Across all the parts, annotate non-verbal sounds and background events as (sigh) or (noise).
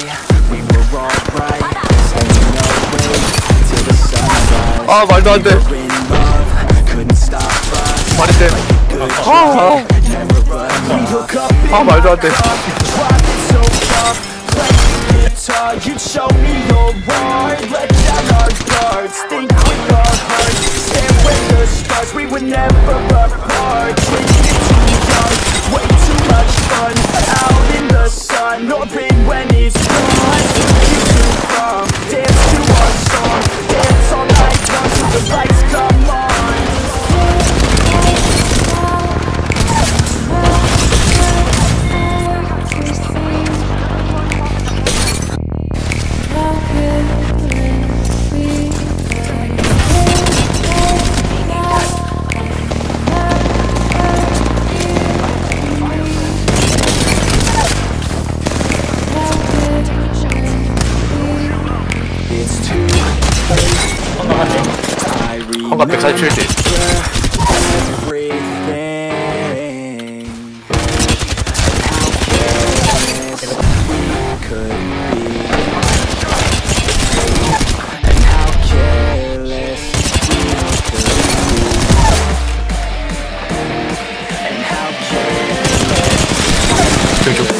we were alright Staying awake till the sunrise Aa You show me your Let down our guards Think Stand with the stars We would never Hold up, because I tripped it. Everything. How could be. And how careless we could be. And how careless.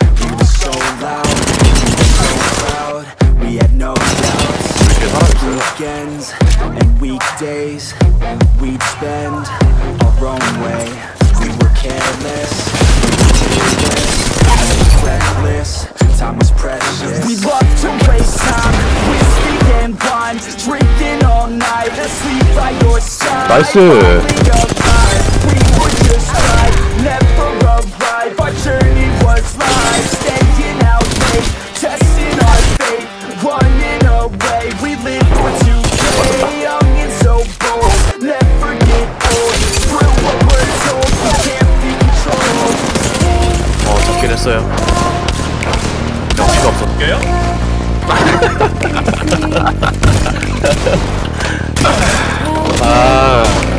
Weekends and weekdays, we'd spend our own way. We were careless, we reckless. Time was precious. We loved to waste time, whiskey and wine, drinking all night, asleep by your side. 나 없어요. 명치가 없어. 웃겨요? (laughs) 아.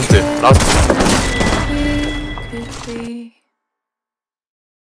번째 라스트.